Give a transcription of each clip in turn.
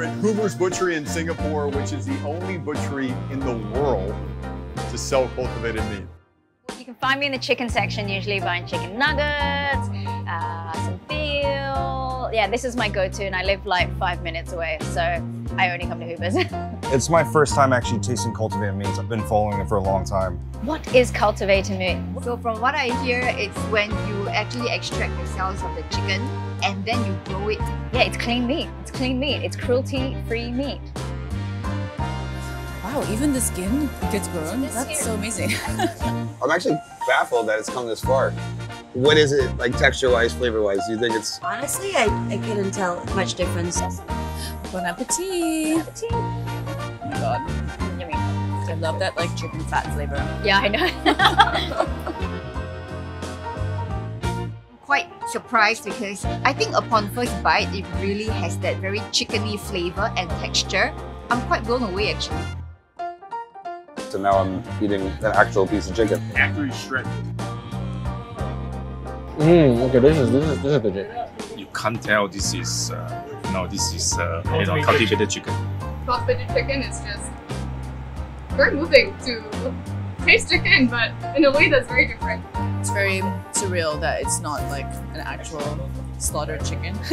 We're at Huber's Butchery in Singapore, which is the only butchery in the world to sell cultivated meat. You can find me in the chicken section, usually buying chicken nuggets, uh, some veal. Yeah, this is my go-to, and I live like five minutes away, so I only come to Huber's. It's my first time actually tasting cultivated meats. I've been following it for a long time. what is cultivated meat? So from what I hear, it's when you actually extract the cells of the chicken and then you grow it. Yeah, it's clean meat. It's clean meat. It's cruelty-free meat. Wow, even the skin gets grown. That's so amazing. I'm actually baffled that it's come this far. What is it like texture-wise, flavor-wise? Do you think it's Honestly, I, I couldn't tell much difference. bon appetit. Oh my god. Yummy. I love that like chicken fat flavor. Yeah, I know. Quite surprised because I think upon first bite, it really has that very chickeny flavor and texture. I'm quite blown away actually. so now I'm eating an actual piece of chicken. After Factory shredded. Mm, okay, this is this is this is legit. you can't tell this is uh, no this is uh, you know cultivated chicken. cultivated chicken is just very moving to taste chicken, but in a way that's very different. It's very surreal that it's not like an actual slaughtered chicken.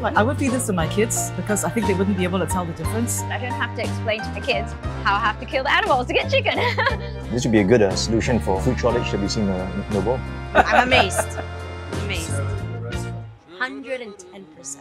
Like I would feed this to my kids because I think they wouldn't be able to tell the difference. I don't have to explain to the kids how I have to kill the animals to get chicken. This would be a good uh, solution for food shortage that we see in the, in the world. I'm amazed. amazed. 110%.